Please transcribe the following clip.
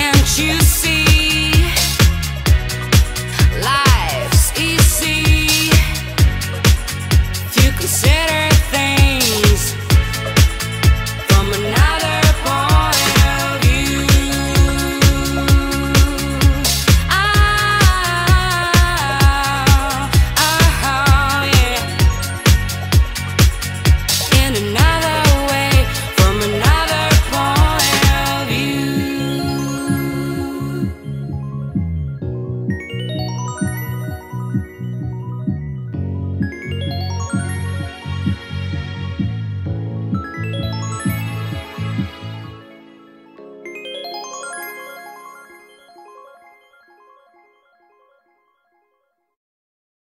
Can't you see?